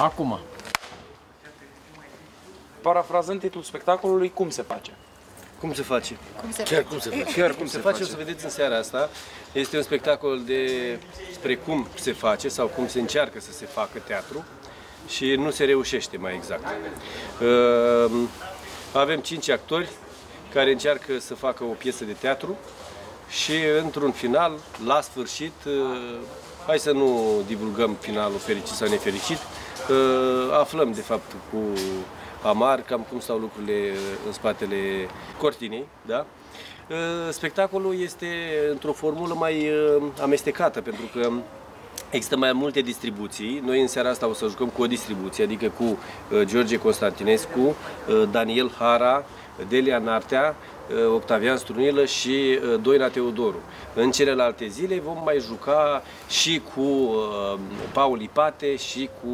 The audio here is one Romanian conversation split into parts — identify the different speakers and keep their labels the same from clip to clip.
Speaker 1: Acum.
Speaker 2: Parafrazând titlul spectacolului, cum se face?
Speaker 3: Cum se face?
Speaker 4: Cum se
Speaker 1: Chiar cum se face?
Speaker 3: Chiar cum se face, o să vedeți în seara asta. Este un spectacol de spre cum se face sau cum se încearcă să se facă teatru și nu se reușește mai exact. Uh, Avem cinci actori care încearcă să facă o piesă de teatru și într-un final, la sfârșit, uh, hai să nu divulgăm finalul fericit sau nefericit, uh, aflăm de fapt cu amar cam cum stau lucrurile în spatele cortinei, da? Uh, Spectacolul este într-o formulă mai uh, amestecată, pentru că Există mai multe distribuții. Noi în seara asta o să jucăm cu o distribuție, adică cu uh, George Constantinescu, uh, Daniel Hara, Delia Nartea, uh, Octavian Strunilă și uh, Doina Teodoru. În celelalte zile vom mai juca și cu uh, Paul Ipate și cu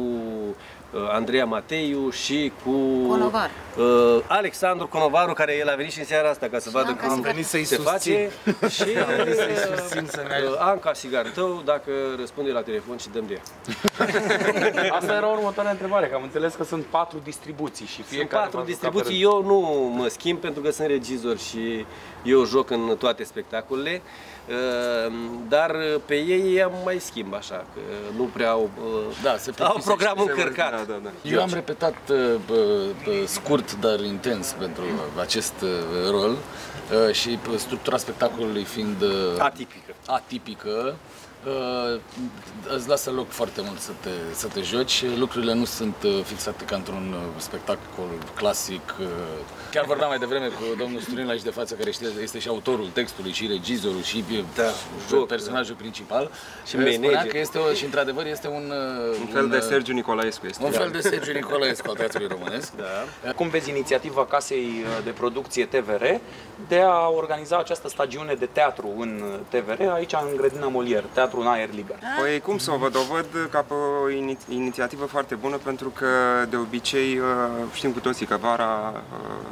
Speaker 3: uh, Andreea Mateiu și cu
Speaker 4: Conovar.
Speaker 3: uh, Alexandru Conovaru, care el a venit și în seara asta ca să vadă
Speaker 4: Anca
Speaker 3: cum
Speaker 4: Sigar.
Speaker 1: venit să-i
Speaker 3: se face. și
Speaker 1: să-i susțin, să ne ajute.
Speaker 3: uh, Anca Sigar tău, dacă răspunde la telefon și dăm de ea.
Speaker 2: Asta era următoarea întrebare, că am înțeles că sunt patru distribuții și
Speaker 3: Sunt
Speaker 2: fiecare
Speaker 3: patru
Speaker 2: va juca
Speaker 3: distribuții,
Speaker 2: pe
Speaker 3: eu nu mă schimb pentru că sunt regizor și eu joc în toate spectacolele, uh, dar pe ei am mai schimb așa, că nu prea au, uh,
Speaker 1: Da, se
Speaker 3: au
Speaker 1: plictisește.
Speaker 3: programul încărcat.
Speaker 5: Da, da, da.
Speaker 1: Eu am repetat uh, bă, bă, scurt, dar intens pentru acest uh, rol uh, și uh, structura spectacolului fiind uh,
Speaker 3: Atipică.
Speaker 1: atipică, uh, îți lasă loc foarte mult să te, să te joci. Lucrurile nu sunt uh, fixate ca într-un uh, spectacol clasic. uh. Chiar vorbeam mai devreme cu domnul Sturin aici de față, care știe, este și autorul textului, și regizorul, și uh,
Speaker 3: Da, joc,
Speaker 1: personajul principal.
Speaker 3: Și
Speaker 1: Uh, Spunea
Speaker 3: manager.
Speaker 1: că este, o, și într-adevăr este un... uh,
Speaker 5: Un fel de
Speaker 1: uh,
Speaker 5: Sergiu Nicolaescu este.
Speaker 1: Un fel de Sergiu Nicolaescu al teatrului românesc.
Speaker 3: Da.
Speaker 2: Cum vezi inițiativa Casei de Producție TVR de a organiza această stagiune de teatru în TVR, aici în grădina Molière, teatru în aer liber?
Speaker 5: Păi cum să o văd? O văd ca pe o ini- inițiativă foarte bună pentru că de obicei uh, știm cu toții că vara... uh,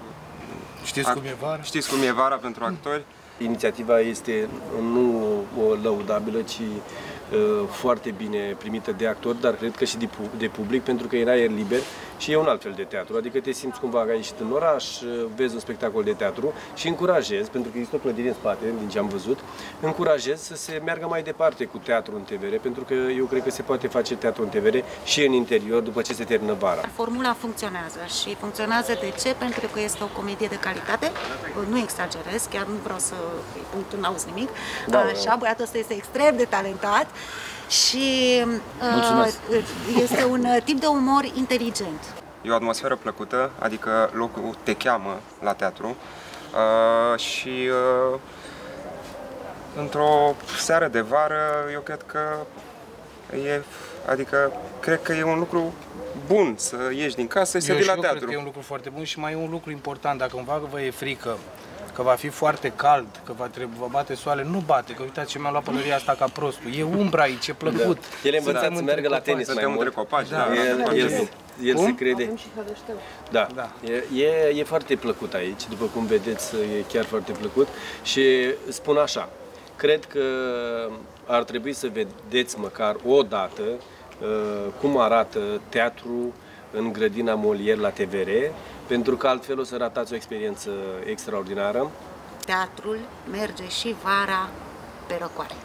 Speaker 6: Știți
Speaker 5: ac-
Speaker 6: cum e vara?
Speaker 5: Știți cum e vara pentru actori?
Speaker 3: Inițiativa este nu o lăudabilă, ci uh, foarte bine primită de actori, dar cred că și de, pu- de public, pentru că era aer liber și e un alt fel de teatru. Adică te simți cumva că ai ieșit în oraș, uh, vezi un spectacol de teatru și încurajez, pentru că există o clădire în spate, din ce am văzut, încurajez să se meargă mai departe cu teatru în TVR, pentru că eu cred că se poate face teatru în TVR și în interior după ce se termină vara.
Speaker 4: Formula funcționează și funcționează de ce? Pentru că este o comedie de calitate, nu exagerez, chiar nu vreau să îi pun în auz nimic.
Speaker 3: Da,
Speaker 4: Așa, băiatul ăsta este extrem de talentat și
Speaker 1: Mulțumesc.
Speaker 4: uh, este un uh, tip de umor inteligent.
Speaker 5: E o atmosferă plăcută, adică locul te cheamă la teatru uh, și uh, într-o seară de vară eu cred că e, adică cred că e un lucru bun să ieși din casă și să
Speaker 6: Eu
Speaker 5: vii
Speaker 6: și
Speaker 5: la
Speaker 6: eu cred
Speaker 5: teatru.
Speaker 6: că e un lucru foarte bun și mai e un lucru important. Dacă cumva vă e frică că va fi foarte cald, că va, trebui, va bate soare, nu bate, că uitați ce mi-am luat pălăria asta ca prostul. E umbra aici, e plăcut.
Speaker 3: El e învățat
Speaker 6: Suntem
Speaker 3: să
Speaker 6: între
Speaker 3: meargă la
Speaker 6: copaci.
Speaker 3: tenis mai
Speaker 5: Suntem între
Speaker 3: mult.
Speaker 5: copaci,
Speaker 6: Da,
Speaker 5: da,
Speaker 6: da,
Speaker 5: da,
Speaker 3: El,
Speaker 5: foarte
Speaker 3: el,
Speaker 5: bine.
Speaker 3: el
Speaker 6: Cum?
Speaker 3: se crede. Da,
Speaker 6: Da.
Speaker 3: E, e, e foarte plăcut aici, după cum vedeți, e chiar foarte plăcut și spun așa, cred că ar trebui să vedeți măcar o dată uh, cum arată teatru în grădina Molière la TVR, pentru că altfel o să ratați o experiență extraordinară.
Speaker 4: Teatrul merge și vara pe răcoare.